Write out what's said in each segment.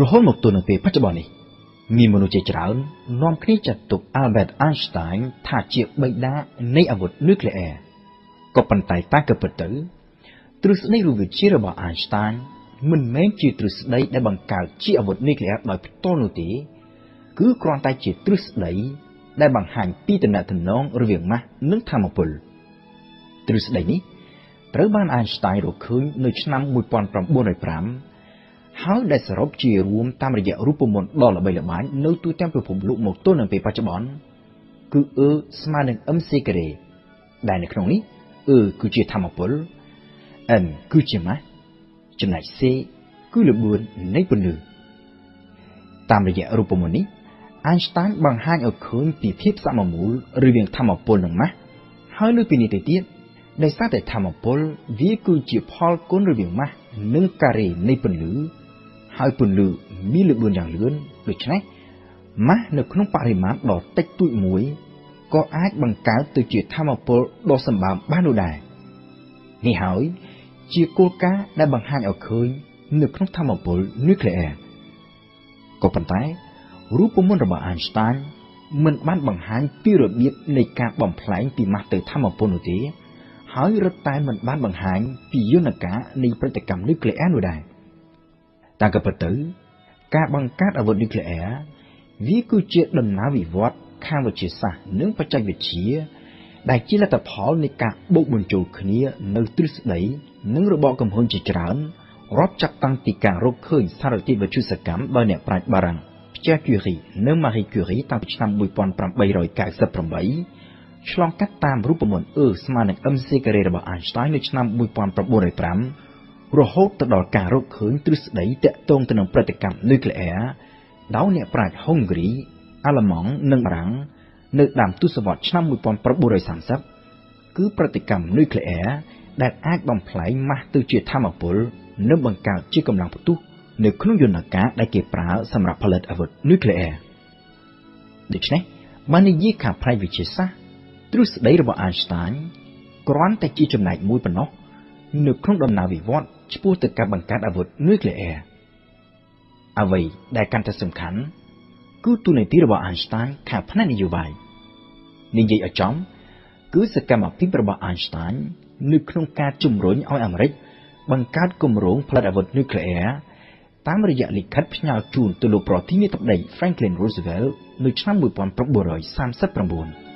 រហូតមកទល់នឹងពេលបច្ចុប្បន្ននេះមានមនុស្សជាច្រើននាំគ្នាចាត់ទុក Albert Einstein ថាជាបិតានៃអាវុធនុយក្លេអ៊ែរក៏ប៉ុន្តែតាមក៏ពិតទៅទ្រឹស្ដីរូបវិទ្យារបស់ Einstein មិនមែនជាទ្រឹស្ដីដែលបង្កើតជាអាវុធនុយក្លេអ៊ែរដោយផ្ទាល់នោះទេ គឺគ្រាន់តែជាទ្រឹស្ដីដែលបង្ហាញពីតំណែងរវាងម៉ាស់និងធម្មពលទ្រឹស្ដីនេះត្រូវបាន Einstein រកឃើញនៅឆ្នាំ1905 ហើយដែលសរុបជារួមតាមរយៈរូបមន្តដ៏ល្បីល្បាញនៅទូទាំងពិភពលោកមកទល់នឹងពេលបច្ចុប្បន្នគឺ E ស្មើនឹង mc ការ៉េដែលនៅក្នុងនេះ E គឺជាធម្មពល m គឺជាម៉ាស់ចំណែក c គឺល្បឿននៃពន្លឺតាមរយៈរូបមន្តនេះ Einstein បង្ហាញឲ្យឃើញពីភាពសមមូលរវាងធម្មពលនិងម៉ាស់ហើយលើពីនេះទៅទៀតដោយសារតែធម្មពលវាគឺជាផលគុណរវាងម៉ាស់និងការ៉េនៃពន្លឺ ហើយពន្លឺមានល្បឿនយ៉ាងលឿនដូច្នេះម៉ាស់នៅក្នុងបរិមាណដ៏តិចតួចមួយក៏អាចបង្កើតទៅជាធម្មពលដ៏សម្បើមបាននោះដែរនេះហើយជាគោលការណ៍ដែលបង្ហាញឲ្យឃើញនៅក្នុងធម្មពលនុយក្លេអ៊ែរក៏ប៉ុន្តែរូបមន្តរបស់ Einstein មិនបានបង្ហាញពីរបៀបនៃការបំផ្លែងពីម៉ាស់ទៅធម្មពលនោះទេ ហើយរឹតតែមិនបានបង្ហាញពីយន្តការនៃប្រតិកម្មនុយក្លេអ៊ែរនោះដែរ តាមក៏ពិតទៅ ការបង្កើតអាវុធនុយក្លេអ៊ែរវាគឺជាដំណើរវិវត្តខាងវិទ្យាសាស្ត្រនិងបច្ចេកវិទ្យាដែលជាលទ្ធផលនៃការបូកបញ្ចូលគ្នានៅទ្រឹស្ដីនិងរបបកំហុញជាច្រើនរាប់ចាប់តាំងពីការរកឃើញសារធាតុវិទ្យុសកម្មដោយអ្នកប្រាជ្ញបារាំង Pierre Curie និង Marie Curie តាំងពីឆ្នាំ1898ឆ្លងកាត់តាមរូបមន្តអឺស្មើនឹង mc ការ៉េរបស់ Einstein នៅឆ្នាំ1905 រហូតទៅដល់ការរកឃើញទ្រឹស្ដីតាក់ទងទៅនឹងប្រតិកម្មនុយក្លេអ៊ែរដោយអ្នកប្រាជ្ញហុងគ្រី អាល្លឺម៉ង់និងបារាំងនៅដើមទសវត្សរ៍ឆ្នាំ1930គឺប្រតិកម្មនុយក្លេអ៊ែរដែលអាចបំផ្លែងម៉ាស់ទៅជាធម្មពលនិងបង្កើតជាកម្លាំងផ្ទុះនៅក្នុងយន្តការដែលគេប្រើសម្រាប់ផលិតអាវុធនុយក្លេអ៊ែរដូច្នេះបាននិយាយខាងផ្នែកវិទ្យាសាស្ត្រទ្រឹស្ដីរបស់ Einstein គ្រាន់តែជាចំណែកមួយប៉ុណ្ណោះនៅក្នុងដំណើរវិវត្ត ឆ្ពោះទៅការបង្កើតអាវុធនុយក្លេអ៊ែរអ្វីដែលកាន់តែសំខាន់គឺទូនាទីរបស់ Einstein ខាងផ្នែកនយោបាយនិយាយឲ្យចំគឺសកម្មភាពរបស់ Einstein នៅក្នុងការជំរុញឲ្យអាមេរិកបង្កើតគម្រោងផលិតអាវុធនុយក្លេអ៊ែរតាមរយៈលិខិតផ្ញើជូនទៅលោកប្រធានាធិបតី Franklin Roosevelt នៅឆ្នាំ1939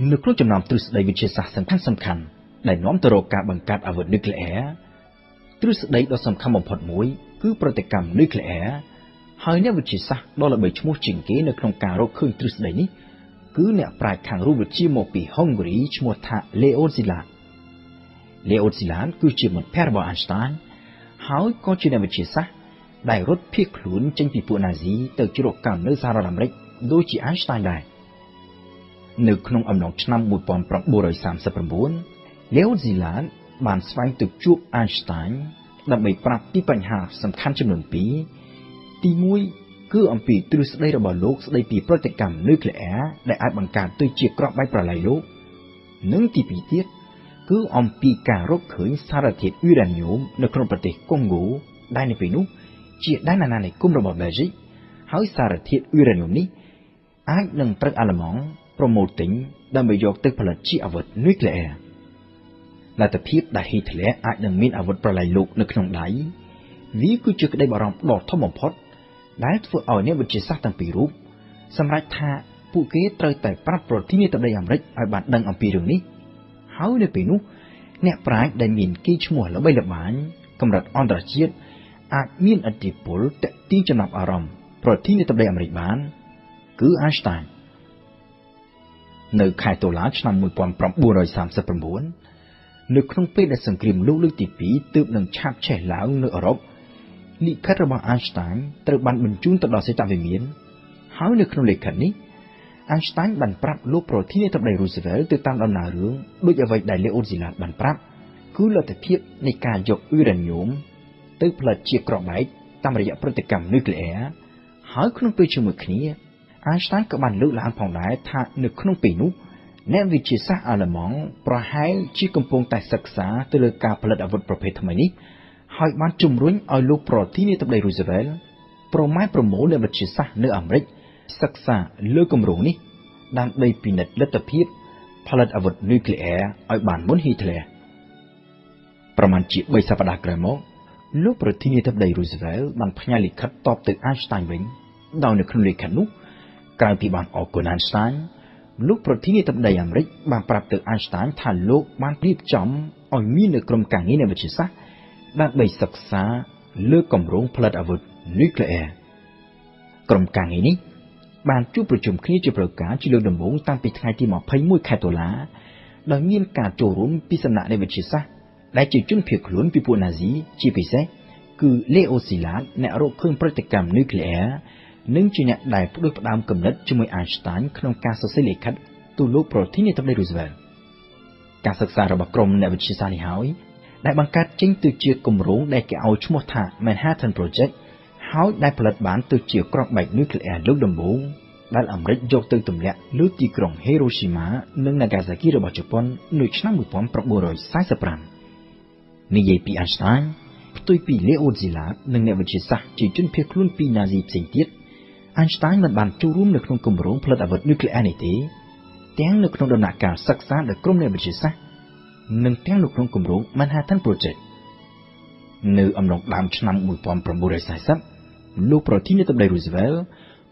នៅក្នុងចំណោមទ្រឹស្ដីវិទ្យាសាស្ត្រសំខាន់សំខាន់ដែលនាំទៅរកការបង្កើតអាវុធនុយក្លេអ៊ែរទ្រឹស្ដីដ៏សំខាន់បំផុតមួយគឺប្រតិកម្មនុយក្លេអ៊ែរហើយអ្នកវិទ្យាសាស្ត្រដ៏ល្បីឈ្មោះជាងគេនៅក្នុងការរកឃើញទ្រឹស្ដីនេះគឺអ្នកប្រាជ្ញខាងរូបវិទ្យាមកពីហុងគ្រីឈ្មោះថា Leo Szilard Leo Szilard គឺជាមិត្តភក្តិរបស់ Einstein ហើយក៏ជាអ្នកវិទ្យាសាស្ត្រដែលរត់ភៀសខ្លួនចេញពីពួកណាស៊ីទៅជ្រកកម្មនៅសហរដ្ឋអាមេរិកដូចជា Einstein ដែរ។ នៅក្នុងអំឡុងឆ្នាំ1939 Leo Szilard បានស្វែងទៅជួប Einstein ដើម្បីប្រាប់ពីបញ្ហាសំខាន់ចំនួន2ទី1គឺអំពីទ្រឹស្ដីរបស់លោកស្ដីពីប្រតិកម្មនុយក្លេអ៊ែរដែលអាចបង្កើតទៅជាក្របបែកប្រឡាយលោក និងទី2ទៀតគឺអំពីការរកឃើញសារធាតុអ៊ុរ៉ានីយ៉ូមនៅក្នុងប្រទេសកុងហ្គោដែលនៅពេលនោះជាដែនអាណានិគមរបស់បែលហ្ស៊ិកហើយសារធាតុអ៊ុរ៉ានីយ៉ូមនេះអាចនឹងត្រូវអាល្លឺម៉ង់ ប្រមូលទិញដើម្បីយកទៅផលិតជាអាវុធនុយក្លេអ៊ែរលទ្ធភាពដែលហ៊ីតលែរអាចនឹងមានអាវុធប្រឡាយលោកនៅក្នុងដៃវាគឺជាក្តីបារម្ភដ៏ធំបំផុត ដែលធ្វើឲ្យអ្នកវិទ្យាសាស្ត្រទាំងពីររូបសម្រេចថាពួកគេត្រូវតែប្រាប់ប្រធានាធិបតីអាមេរិកឲ្យបានដឹងអំពីរឿងនេះហើយនៅពេលនោះអ្នកប្រាជ្ញដែលមានកេរ្តិ៍ឈ្មោះល្បីល្បាញកម្រិតអន្តរជាតិអាចមានឥទ្ធិពលតាក់ទាញចំណាប់អារម្មណ៍ប្រធានាធិបតីអាមេរិកបាន គឺ Einstein នៅខែតុលាឆ្នាំ1939នៅក្នុងពេលដែលសង្គ្រាមលោកលើកទី2ទើបនឹងឆាបឆេះឡើងនៅអឺរ៉ុបលិខិតរបស់ Einstein ត្រូវបានបញ្ជូនទៅដល់សេតវិមានហើយនៅក្នុងលិខិតនេះ Einstein បានប្រាប់លោកប្រធានាធិបតី Roosevelt ទៅតាមដំណើររឿងដូចអ្វីដែល Leo Szilard បានប្រាប់គឺលទ្ធភាពនៃការយកអ៊ុយរ៉ាញ៉ូមទៅផលិតជាក្របែកតាមរយៈប្រតិកម្មនុយក្លេអ៊ែរហើយក្នុងពេលជាមួយគ្នា Einstein ក៏បានលើកឡើងផងដែរថានៅក្នុងពេលនោះអ្នកវិទ្យាសាស្ត្រអាល្លឺម៉ង់ប្រហែលជាកំពុងតែសិក្សាទៅលើការផលិតអាវុធប្រភេទថ្មីនេះហើយបានជំរុញឲ្យលោកប្រធានាធិបតី Roosevelt ប្រម៉ែប្រមូលអ្នកវិទ្យាសាស្ត្រនៅអាមេរិកសិក្សាលើគម្រោងនេះដើម្បីពិនិត្យលទ្ធភាពផលិតអាវុធនុយក្លេអ៊ែរឲ្យបានមុនហ៊ីធ្លែប្រមាណជា3សប្តាហ៍ក្រោយមកលោកប្រធានាធិបតី Roosevelt បានផ្ញើលិខិតតបទៅ Einstein វិញដោយនៅក្នុងលិខិតនោះ ក្រៅពីបានអរគុណ Einstein លោកប្រធានាធិបតីអាមេរិកបានប្រាប់ទៅ Einstein ថាលោកបានរៀបចំឲ្យមាននៅក្រុមការងារនៃវិទ្យាសាស្ត្រដើម្បីសិក្សាលើគម្រោងផលិតអាវុធនុយក្លេអ៊ែរក្រុមការងារនេះបានជួបប្រជុំគ្នាជាប្រការជាលើកដំបូងតាំងពីថ្ងៃទី21ខែតុលាដោយមានការចូលរួមពីសំណាក់នៃវិទ្យាសាស្ត្រដែលជាជនភៀសខ្លួនពីពួកណាស៊ីជាពិសេសគឺ Leo Szilard អ្នករកឃើញប្រតិកម្មនុយក្លេអ៊ែរ និងជាអ្នកដែលផ្ដួចផ្ដើមគំនិតជាមួយ Einstein ក្នុងការសរសេរលិខិតទូលោកប្រធានាធិបតី Roosevelt ការសិក្សារបស់ក្រុមអ្នកវិទ្យាសាស្ត្រនេះហើយដែលបង្កើតចេញទៅជាគម្រោងដែលគេឲ្យឈ្មោះថា Manhattan Project ហើយដែលផលិតបានទៅជាគ្រាប់បែកនុយក្លេអ៊ែរលើកដំបូងដែលអាមេរិកយកទៅទម្លាក់លើទីក្រុង Hiroshima និង Nagasaki របស់ជប៉ុននៅឆ្នាំ1945និយាយពី Einstein ផ្ទុយពី Leo Szilard និងអ្នកវិទ្យាសាស្ត្រជាជនភៀសខ្លួនពីណាស៊ីផ្សេងទៀត Einstein មិនបានចូលរួមនៅក្នុងគម្រោងផលិតអាវុធនុយក្លេអ៊ែរនេះទេទាំងនៅក្នុងដំណាក់កាលសិក្សាដោយក្រុមអ្នកវិទ្យាសាស្ត្រនិងទាំងនៅក្នុងគម្រោង Manhattan Project នៅអំឡុងដើមឆ្នាំ1940លោកប្រធានាធិបតី Roosevelt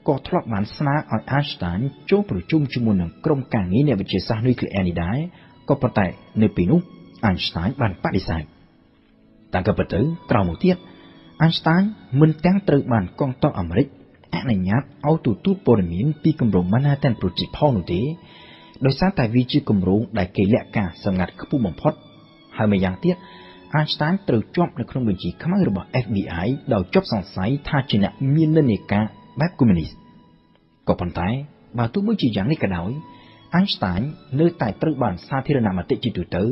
ក៏ធ្លាប់បានស្នើឲ្យ Einstein ចូលប្រជុំជាមួយនឹងក្រុមការងារអ្នកវិទ្យាសាស្ត្រនុយក្លេអ៊ែរនេះដែរក៏ប៉ុន្តែនៅពេលនោះ Einstein បានបដិសេធតាមក៏ពិតទៅក្រោយមកទៀត Einstein មិនទាំងត្រូវបានកងទ័ពអាមេរិកអ នុញ្ញាតឲ្យទទួលព័ត៌មានពីគម្រោង Manhattan Project ផងនោះទេដោយសារតែវាជាគម្រោងដែលគេលាក់ការសម្ងាត់ខ្ពស់បំផុតហើយម្យ៉ាងទៀត Einstein ត្រូវជាប់នៅក្នុងបញ្ជីខ្មៅរបស់ FBI ដោយជាប់សង្ស័យថាជាអ្នកមាននិន្នាការបែបកុម្មុយនីសក៏ប៉ុន្តែបើទោះបីជាយ៉ាងនេះក៏ដោយ Einstein នៅតែត្រូវបានសាធារណមតិជាទូទៅ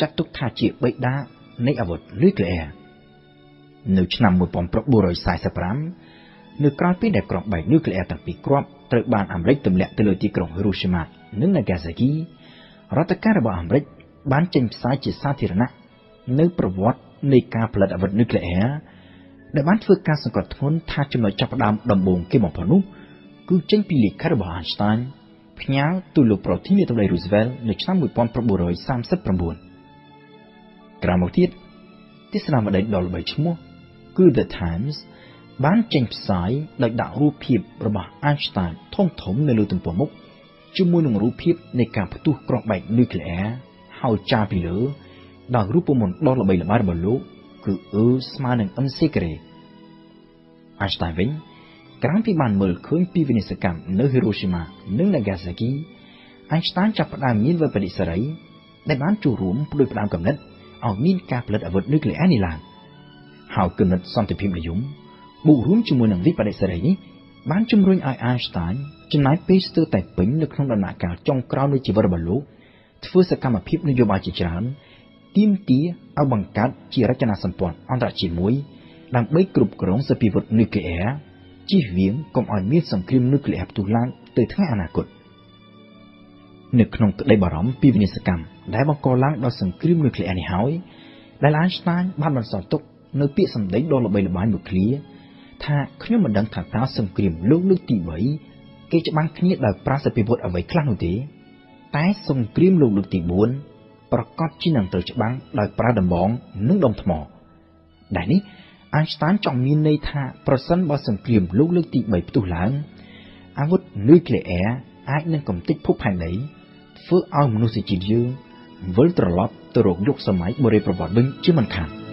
ចាត់ទុកថាជាបិតានៃអាវុធនុយក្លេអ៊ែរនៅឆ្នាំ1945 នៅក្រៅពីដែលគ្រាប់បែកនុយក្លេអ៊ែរទាំងពីរគ្រាប់ត្រូវបានអាមេរិកទម្លាក់ទៅលើទីក្រុង Hiroshima និង Nagasaki រដ្ឋការរបស់អាមេរិកបានចេញផ្សាយជាសាធារណៈនៅប្រវត្តិនៃការផលិតអាវុធនុយក្លេអ៊ែរដែលបានធ្វើការសង្កត់ធ្ងន់ថាចំណុចចាប់ផ្ដើមដំបូងគេបំផុតនោះគឺចេញពីលិខិតរបស់ Einstein ផ្ញើទៅលោកប្រធានាធិបតី Roosevelt នៅឆ្នាំ1939ក្រោយមកទៀតទស្សនាវដ្តីដ៏ល្បីឈ្មោះគឺ The Times បានចេញផ្សាយដោយដាក់រូបភាពរបស់ Einstein ធំធំនៅលើទំព័រមុខជាមួយនឹងរូបភាពនៃការផ្ទុះគ្រាប់បែកនុយក្លេអ៊ែរហើយចារពីលើដោយរូបមន្តដ៏ល្បីល្បាញរបស់លោកគឺអឺស្មើនឹង MC ការ៉េ Einstein វិញក្រោយពីបានមើលឃើញពីវិនិស្សកម្មនៅ Hiroshima និង Nagasaki Einstein ចាប់ផ្ដើមមានវិបត្តិសេរីដែលបានចូលរួមផ្ដួចផ្ដើមកំណត់ឲ្យមានការផលិតអាវុធនុយក្លេអ៊ែរនេះឡើងហើយគំនិតសន្តិភាពនិយម បូករួមជាមួយនឹងវិបត្តិសេរីនេះបានជំរុញឲ្យ Einstein ចំណាយពេលស្ទើរតែពេញនៅក្នុងដំណាក់កាលចុងក្រោយនៃជីវិតរបស់លោកធ្វើសកម្មភាពនយោបាយជាច្រើនទាមទារឲ្យបង្កើតជារចនាសម្ព័ន្ធអន្តរជាតិមួយដើម្បីគ្រប់គ្រងសពិវុធនុយក្លេអ៊ែរជៀសវាងកុំឲ្យមានសង្គ្រាមនុយក្លេអ៊ែរផ្ទុះឡើងទៅថ្ងៃអនាគតនៅក្នុងក្តីបារម្ភពីវិនាសកម្មដែលបង្កឡើងដោយសង្គ្រាមនុយក្លេអ៊ែរនេះហើយដែល Einstein បានបន្សល់ទុកនៅពាក្យសម្ដីដ៏ល្បីល្បាញមួយឃ្លា ថាខ្ញុំមិនដឹងថាតើសង្គ្រាមលោកលើកទី3គេច្បាំងគ្នាដោយប្រាសពិវុធអ្វីខ្លះនោះទេ តែសង្គ្រាមលោកលើកទី4ប្រកាសជានឹងត្រូវច្បាំងដោយប្រើដំបងនិងដុំថ្មដែលនេះ Einstein ចង់មានន័យថាប្រសិនបើសង្គ្រាមលោកលើកទី3ផ្ទុះឡើងអាវុធនុយក្លេអ៊ែរអាចនឹងកំទេចភពផែនដីធ្វើឲ្យមនុស្សជាតិយើងវិលត្រឡប់ទៅរកយុគសម័យបុរេប្រវត្តិវិញជាមិនខាន។